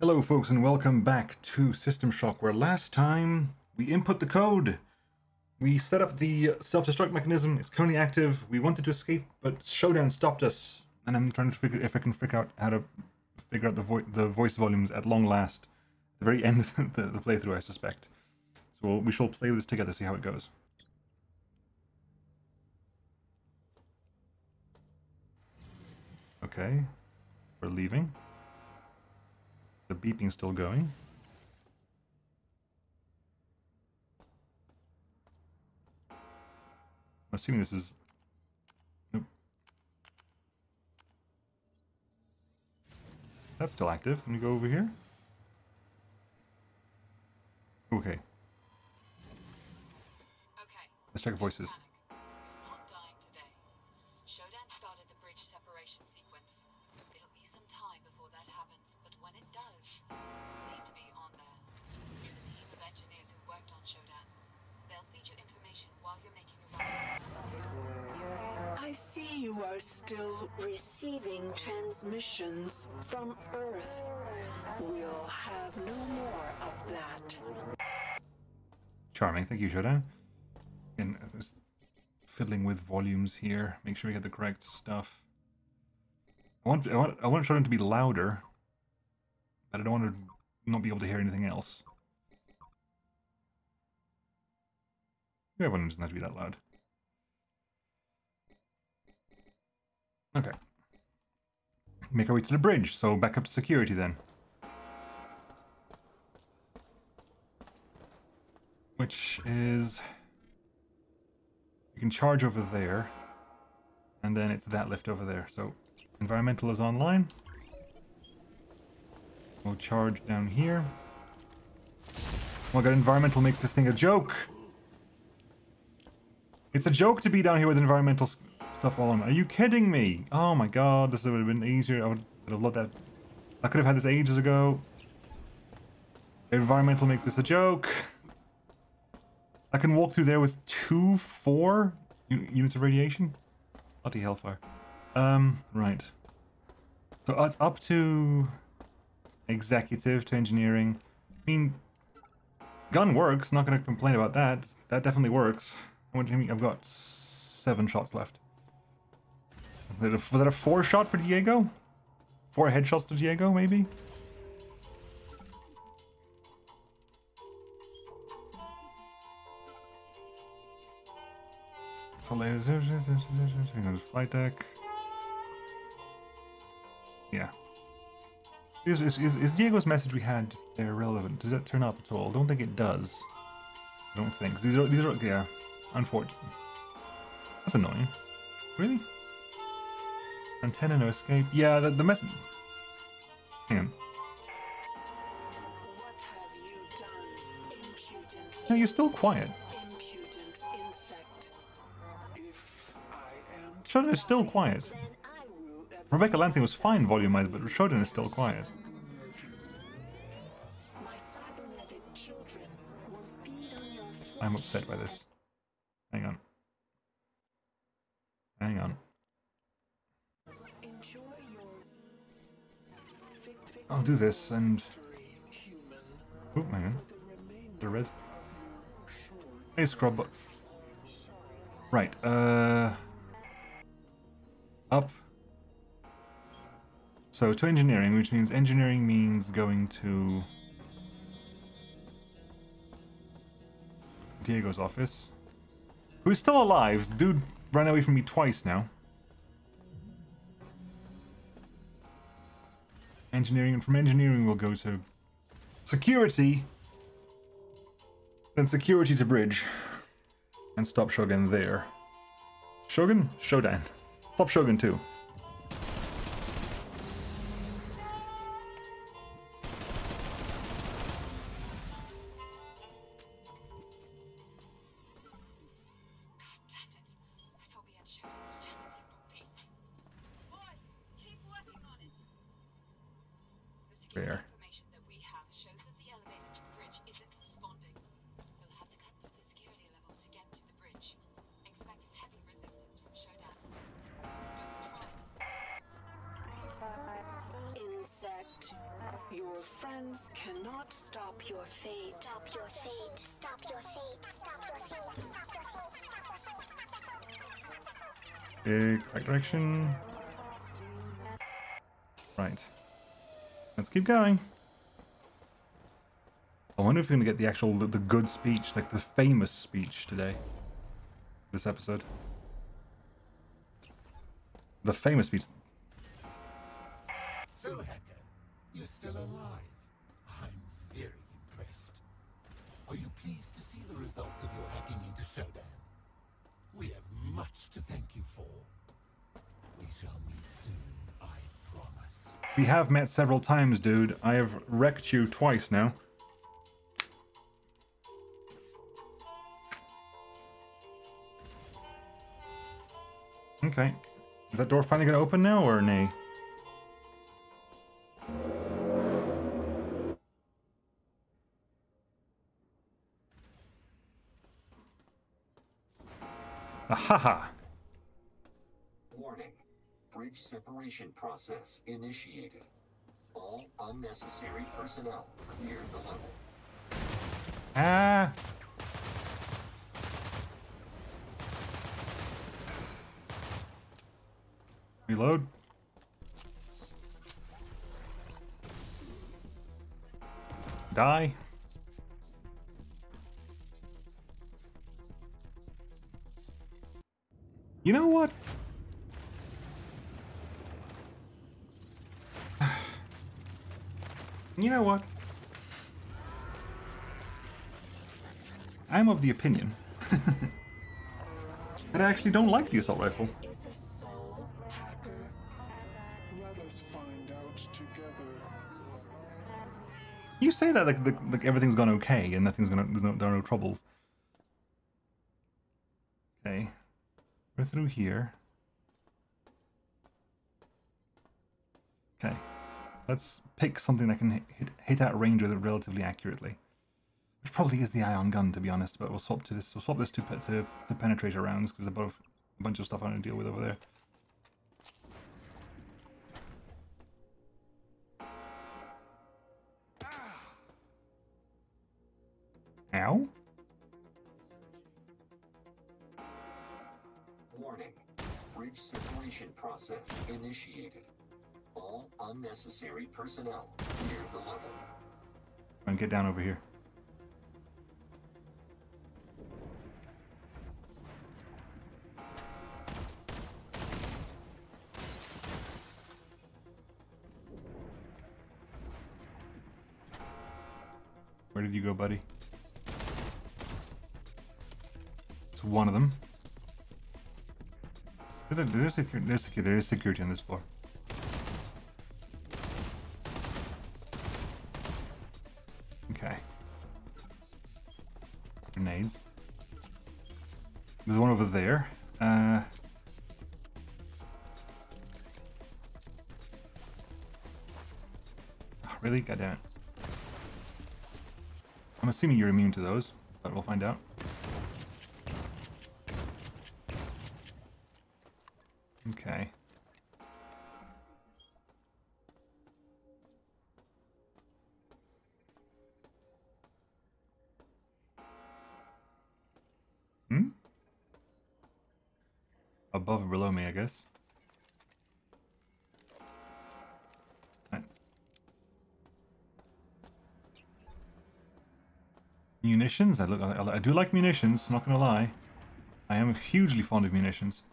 Hello folks and welcome back to System Shock where last time we input the code. We set up the self-destruct mechanism, it's currently active, we wanted to escape but Shodan stopped us and I'm trying to figure if I can figure out how to figure out the, vo the voice volumes at long last. the very end of the, the playthrough I suspect. So we'll, we shall play with this together, see how it goes. Okay, we're leaving. The beeping's still going. I'm assuming this is... Nope. That's still active. Can we go over here? Okay. Okay. Let's check voices. When it does, you need to be on there. You're the team of engineers who worked on Shodan. They'll feed you information while you're making a run. I see you are still receiving transmissions from Earth. We'll have no more of that. Charming. Thank you, Shodan. And uh, there's fiddling with volumes here. Make sure we get the correct stuff. I want I want I want Shodan to be louder, I don't want to not be able to hear anything else. Everyone doesn't have to be that loud. Okay. Make our way to the bridge, so back up to security then. Which is... You can charge over there, and then it's that lift over there. So, environmental is online. We'll charge down here. Oh my god, environmental makes this thing a joke! It's a joke to be down here with environmental stuff all on. Are you kidding me? Oh my god, this would have been easier. I would, have loved that. I could have had this ages ago. Environmental makes this a joke. I can walk through there with two, four units of radiation. Bloody hellfire. Um, right. So uh, it's up to executive to engineering. I mean, gun works. Not going to complain about that. That definitely works. I've got seven shots left. Was that a, four shot for Diego? Four headshots to Diego, maybe? So there's flight deck. Yeah. Is, is, is, is Diego's message we had there relevant? Does that turn up at all? I don't think it does. I don't think. These are these are yeah. Unfortunate. That's annoying. Really? Antenna no escape. Yeah, the, the message. Hang on. What have you done, impudent, No, you're still quiet. impudent insect? If I am Shodan is still quiet. Rebecca Lansing was fine volume-wise, but Shodan is still quiet. I'm upset by this. Hang on. Hang on. I'll do this and. Oop, hang on. The red. Hey, scrub. Right. Uh. Up. So to engineering, which means engineering means going to Diego's office. Who's still alive? Dude ran away from me twice now. Engineering, and from engineering we'll go to security. Then security to bridge. And stop Shogun there. Shogun? Shodan. Stop Shogun too. From Shodan. Don't try. Your friends cannot stop your fate. Stop your fate. Stop your fate. Stop your fate. Stop your fate. Okay, correct direction. Right. Let's keep going. I wonder if we're gonna get the actual the, the good speech, like the famous speech today. This episode. The famous speech. Still alive. I'm very impressed. Are you pleased to see the results of your hacking into Shodan? We have much to thank you for. We shall meet soon, I promise. We have met several times, dude. I have wrecked you twice now. Okay. Is that door finally gonna open now, or nay? Ahaha! Warning. Bridge separation process initiated. All unnecessary personnel clear the level. Ah! Reload. Die. You know what? I'm of the opinion that I actually don't like the assault rifle. You say that like, the, like everything's gone okay and nothing's gonna no, there are no troubles. Okay, we're through here. Let's pick something that can hit, hit, at range with it relatively accurately. Which probably is the ion gun, to be honest. But we'll swap to this. We'll swap this to to, to penetrator rounds because there's a bunch of stuff I want to deal with over there. Ow. Warning. Bridge separation process initiated. All unnecessary personnel clear the level. And get down over here. Where did you go, buddy? It's one of them. There's. There's security. There is security on this floor. Really? God damn it. I'm assuming you're immune to those, but we'll find out. Okay. Hmm? Above or below me, I guess. Munitions? I, look, I, I do like munitions, not gonna lie. I am hugely fond of munitions.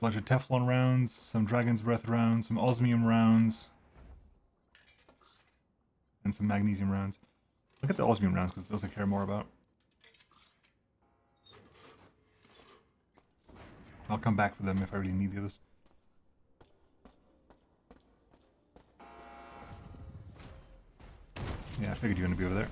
Of Teflon rounds, some Dragon's Breath rounds, some Osmium rounds, and some Magnesium rounds. Look at the Osmium rounds because those I care more about. I'll come back for them if I really need the others. Yeah, I figured you were going to be over there.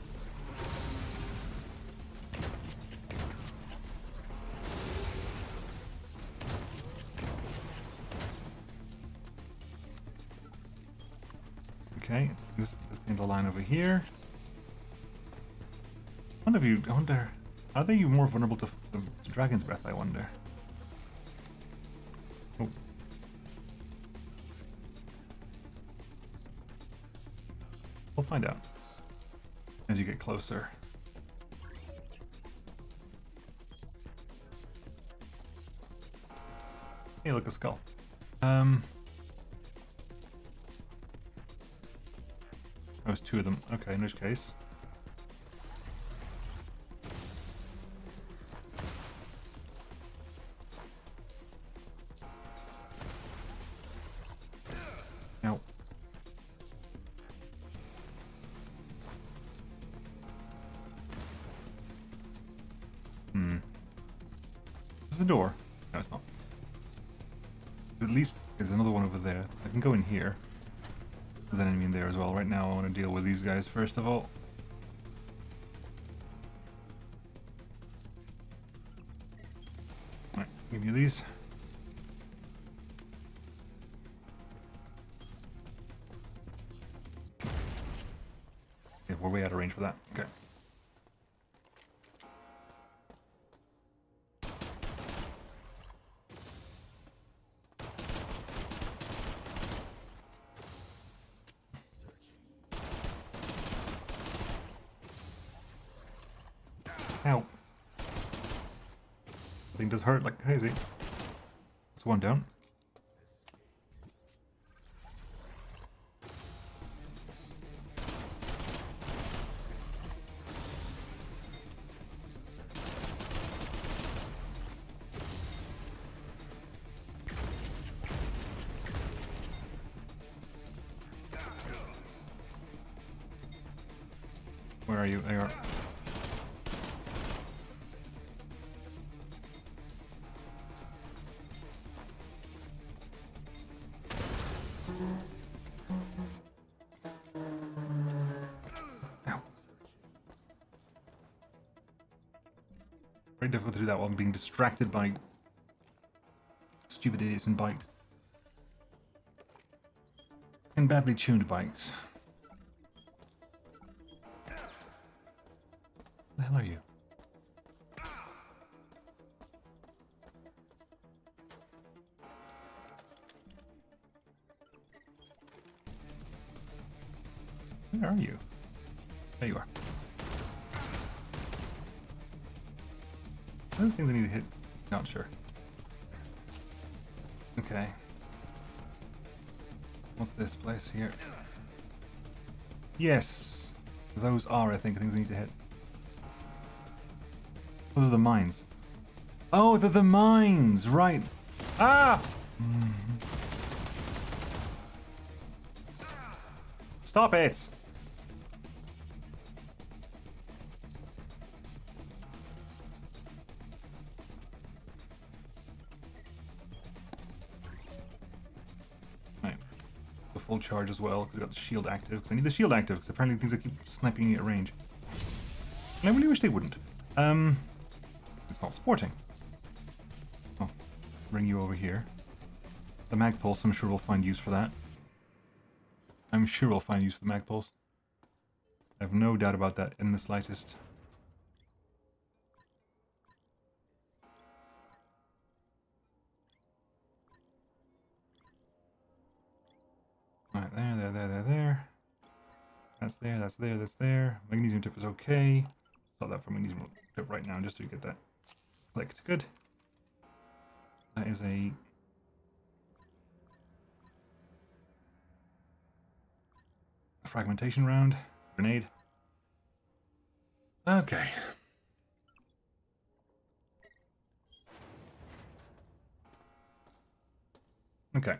Okay, this, is the line over here. Wonder if you, I wonder, are they you more vulnerable to, to Dragon's Breath, I wonder? Oh. We'll find out as you get closer. Hey, look, a skull. Um, that was two of them. Okay, in which case. Ow. Hmm. Is a door. No, it's not. At least there's another one over there. I can go in here. There's an enemy in there as well. Right now I want to deal with these guys first of all. all. Right, give me these. Okay, we're way out of range for that. Okay. One down. Where are you? There difficult to do that while I'm being distracted by stupid idiots and bikes. And badly tuned bikes. the hell are you? Where are you? There you are. Those things I need to hit. Not sure. Okay. What's this place here? Yes! Those are, I think, things I need to hit. Those are the mines. Oh, they're the mines! Right. Ah! Stop it! Charge as well, because I got the shield active. Because I need the shield active, because apparently things that keep sniping me at range. And I really wish they wouldn't. Um, it's not sporting. I'll bring you over here. The mag pulse, I'm sure we'll find use for that. I'm sure we'll find use for the mag pulse. I have no doubt about that in the slightest. That's there, that's there, that's there. Magnesium tip is okay. Stop that for magnesium tip right now, just so you get that clicked. Good. That is a fragmentation round. Grenade. Okay. Okay,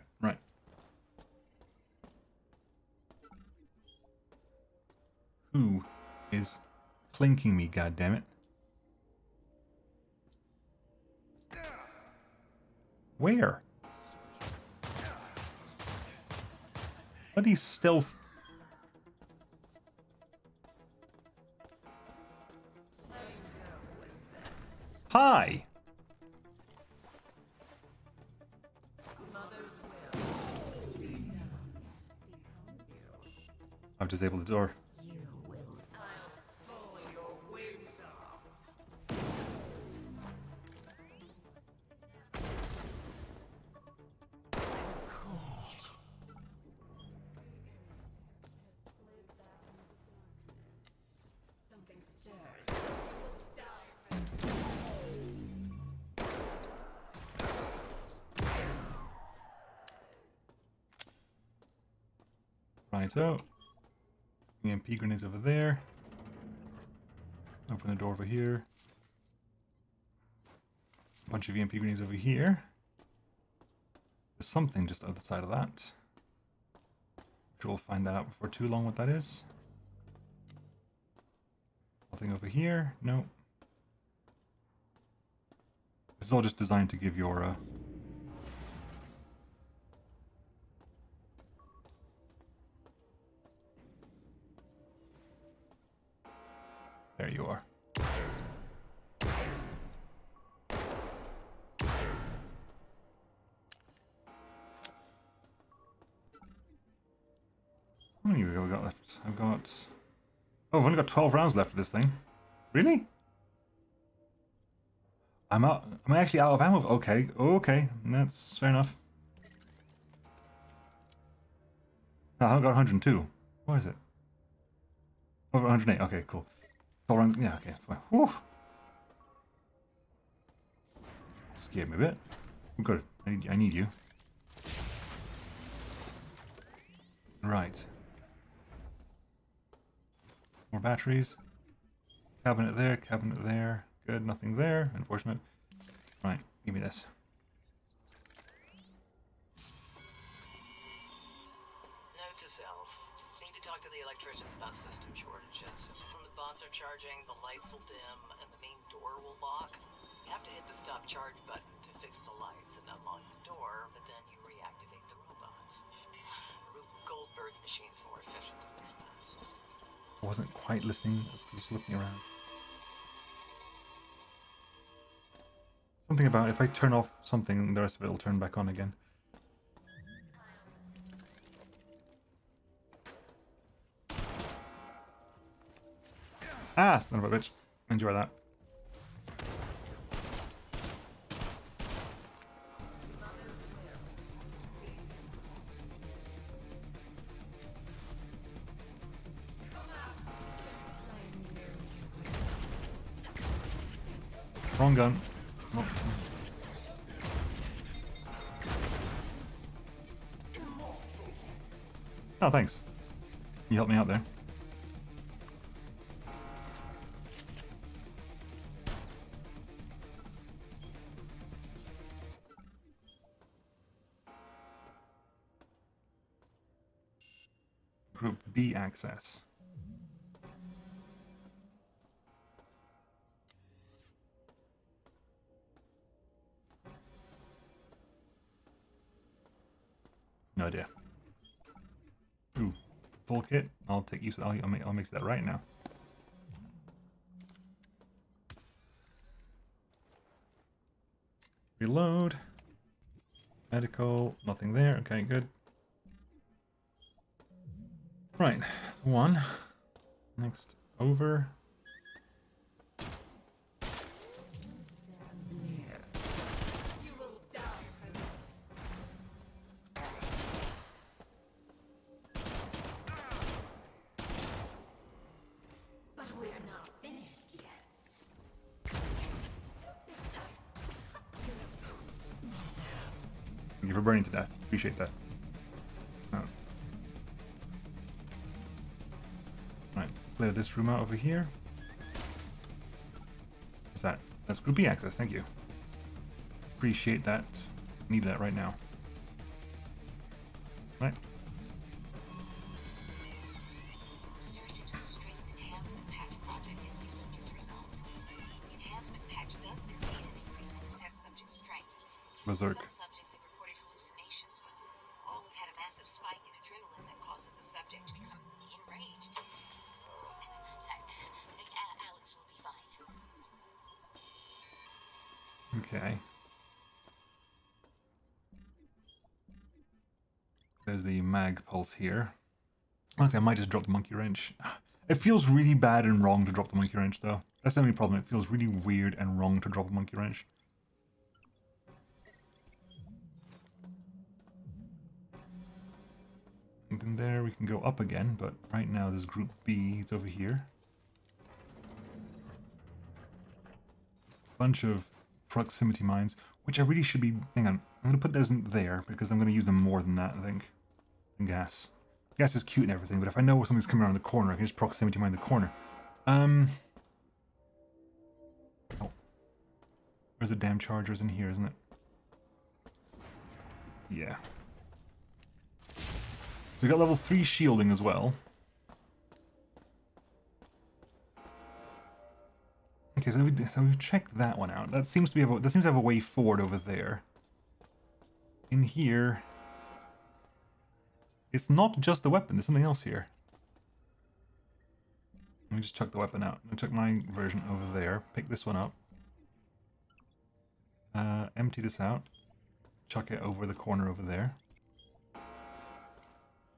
Who is clinking me, goddammit? Where? Bloody stealth. Hi! I've disabled the door. So EMP grenades over there. Open the door over here. A bunch of EMP grenades over here. There's something just other side of that. Sure we'll find that out before too long what that is. Nothing over here. Nope. This is all just designed to give your uh, I've got... Oh, I've only got 12 rounds left of this thing. Really? I'm out. Am I actually out of ammo? Okay, okay, that's fair enough. No, oh, I've got 102. What is it? Over 108. Okay, cool. 12 rounds. Yeah, okay, fine. Whew. Scared me a bit. Good. I need, I need you. Right. More batteries. Cabinet there, cabinet there. Good, nothing there. Unfortunate. Right, give me this. Note to self. Need to talk to the electricians about system shortages. When the bots are charging, the lights will dim and the main door will lock. You have to hit the stop charge button to fix the lights and unlock the door, but then you reactivate the robots. Rube Goldberg's machine's more efficient. I wasn't quite listening. I was just looking around. Something about if I turn off something, the rest of it will turn back on again. Ah, son of a bitch. Enjoy that. Gun. Oh, thanks. You helped me out there. Group B access. No idea. Ooh, full kit. I'll take use. I'll, I'll, make, I'll mix that right now. Reload. Medical. Nothing there. Okay, good. Right. One. Next. Over. Appreciate that. Oh. Right, clear this room out over here. What's that? That's Group B access, thank you. Appreciate that. Need that right now. Right. Research mag pulse here. Honestly, I might just drop the monkey wrench. It feels really bad and wrong to drop the monkey wrench, though. That's the only problem. It feels really weird and wrong to drop a monkey wrench. And then there we can go up again, but right now there's group B, it's over here. Bunch of proximity mines, which I really should be... Hang on, I'm going to put those in there because I'm going to use them more than that, I think. Gas. Gas is cute and everything, but if I know where something's coming around the corner, I can just proximity mine the corner. Um. Oh. There's the damn chargers in here, isn't it? Yeah. We got level 3 shielding as well. Okay, so we so we've checked that one out. That seems to be a, that seems to have a way forward over there. In here, it's not just the weapon. There's something else here. Let me just chuck the weapon out. I took my version over there. Pick this one up. Uh, empty this out. Chuck it over the corner over there.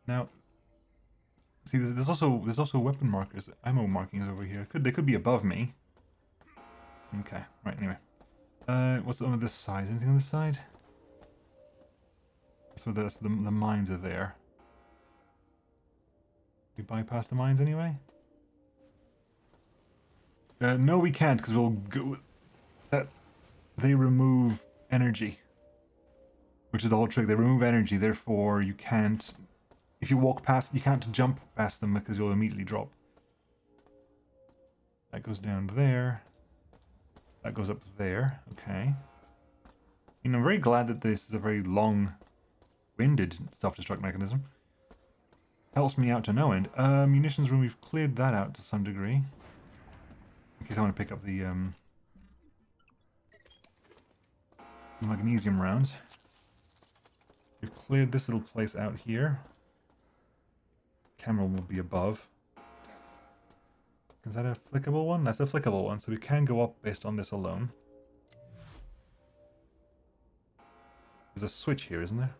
Now, see, there's, there's also there's also weapon markers, ammo markings over here. Could they could be above me? Okay, right. Anyway, uh, what's on this side? Anything on this side? So that's the the mines are there. We bypass the mines anyway. Uh, no, we can't because we'll go. That they remove energy, which is the whole trick. They remove energy, therefore you can't if you walk past, you can't jump past them because you'll immediately drop. That goes down there. That goes up there. Okay. Know, I'm very glad that this is a very long-winded self-destruct mechanism. Helps me out to no end. Uh, munitions room, we've cleared that out to some degree. In case I want to pick up the, um, the magnesium rounds. We've cleared this little place out here camera will be above. Is that a flickable one? That's a flickable one, so we can go up based on this alone. There's a switch here, isn't there?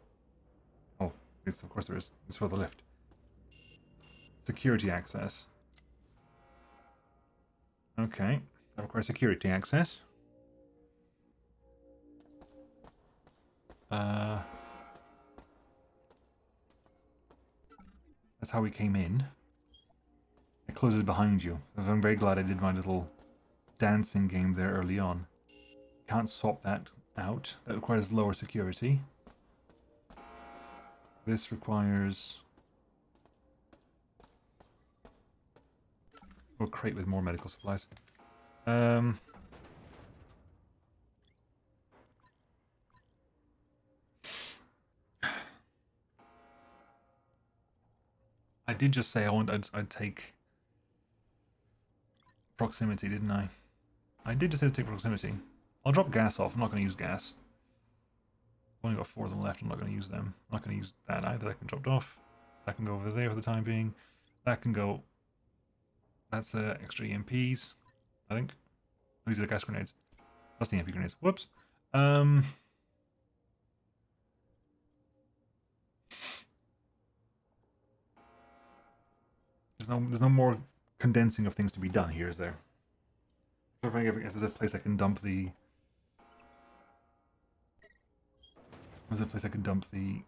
Oh, it's, of course there is. It's for the lift. Security access. Okay, that requires security access. Uh... That's how we came in. It closes behind you. I'm very glad I did my little dancing game there early on. Can't swap that out. That requires lower security. This requires... a crate with more medical supplies. Um... I did just say I want I'd, I'd take proximity, didn't I? I did just say to take proximity. I'll drop gas off. I'm not going to use gas. I've only got four of them left. I'm not going to use them. I'm not going to use that either. That can drop off. That can go over there for the time being. That can go. That's uh, extra EMPs, I think. These are the gas grenades. That's the EMP grenades. Whoops. Um. There's no there's no more condensing of things to be done here, is there? If, if there's a place I can dump the... There's a place I can dump the...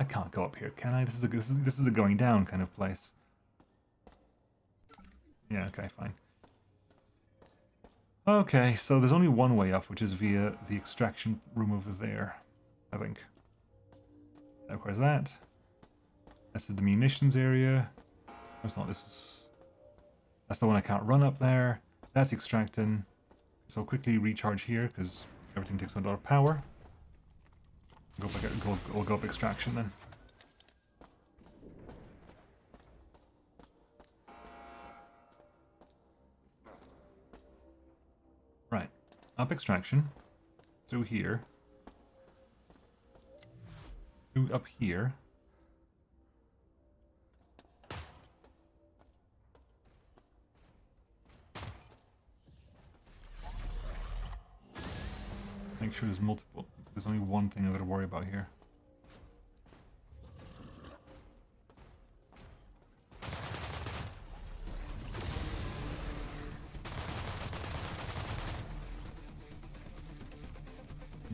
I can't go up here, can I? This is a this is, this is a going down kind of place. Yeah, okay, fine. Okay, so there's only one way up, which is via the extraction room over there, I think. Of course, that. This is the munitions area. That's not, this is... That's the one I can't run up there. That's extracting. So quickly recharge here, because everything takes a lot of power. Go back, go, we'll go up extraction then. Up extraction, through here, through up here, make sure there's multiple. There's only one thing I've got to worry about here.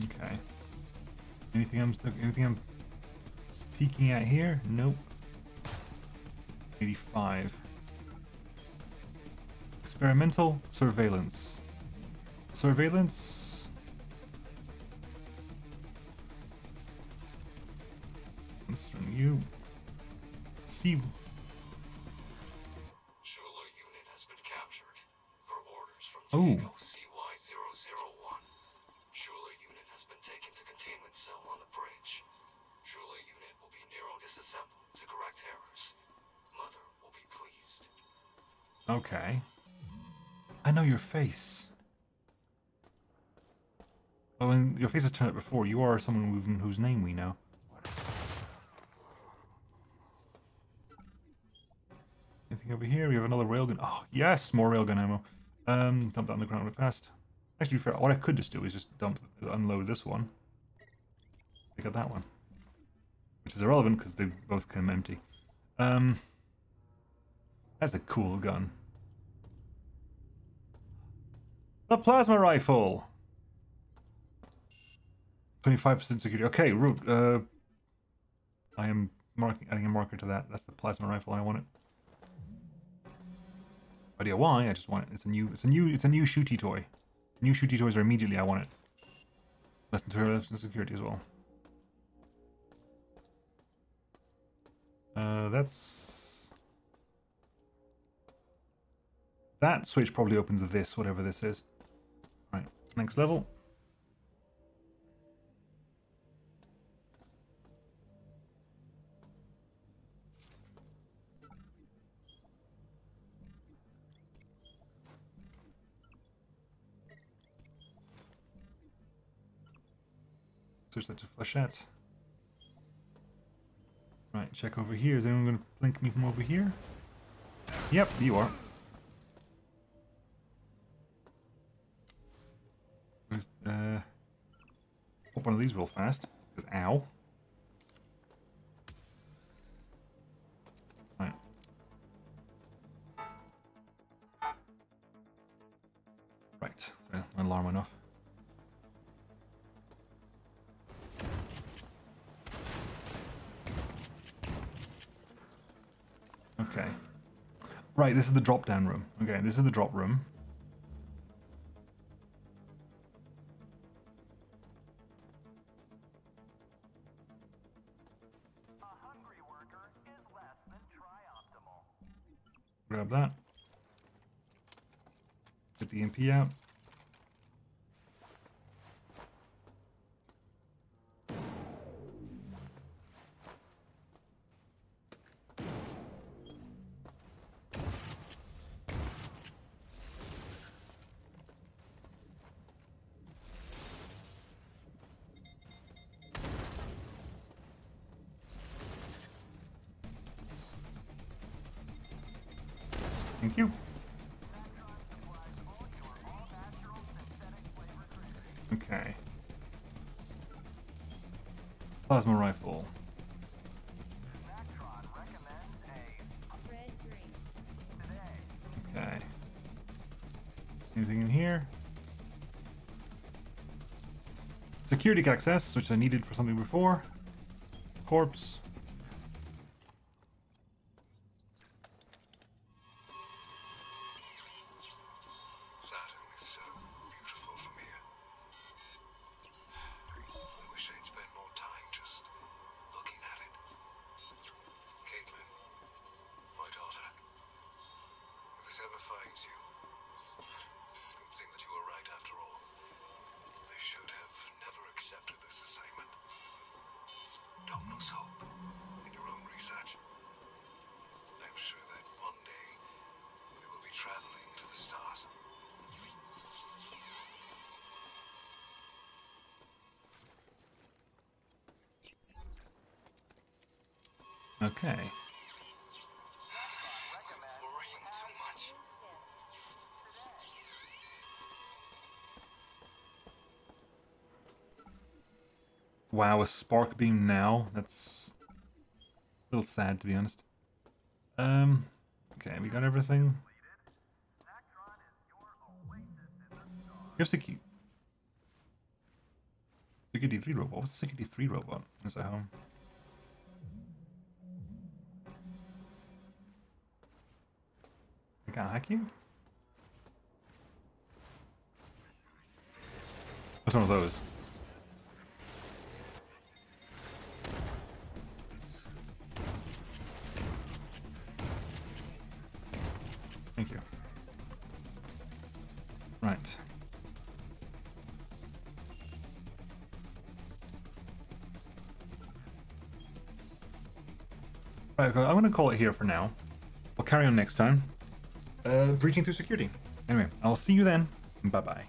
Okay. Anything I'm anything I'm peeking at here? Nope. 85. Experimental surveillance. Surveillance Let's run you. see. Schuler your face has turned up before. You are someone who's- whose name we know. Anything over here? We have another railgun. Oh, yes, more railgun ammo. Um, dump that on the ground real fast. Actually, fair. What I could just do is just dump, unload this one. Pick up that one, which is irrelevant because they both came empty. Um, that's a cool gun. The plasma rifle. Twenty-five percent security. Okay, root. Uh, I am marking, adding a marker to that. That's the plasma rifle. I want it. Idea why? I just want it. It's a new. It's a new. It's a new shooty toy. New shooty toys are immediately. I want it. Less than two percent security as well. Uh, that's that switch probably opens this, whatever this is. Right, next level. Switch that to flechette. Right, check over here. Is anyone going to blink me from over here? Yep, you are. Uh, pop one of these real fast. Because ow. Right, this is the drop down room. Okay, this is the drop room. Grab that. Get the MP out. Plasma rifle. Okay. Anything in here? Security access, which I needed for something before. Corpse. Okay. Wow, a spark beam now? That's a little sad, to be honest. Um, okay, we got everything. Here's Siki. Siki D3 robot. What's the Siki D3 robot? Is that home? I can't hack you? That's one of those. Thank you. Right. Right, I'm going to call it here for now. We'll carry on next time. Uh, breaching through security. Anyway, I'll see you then. Bye-bye.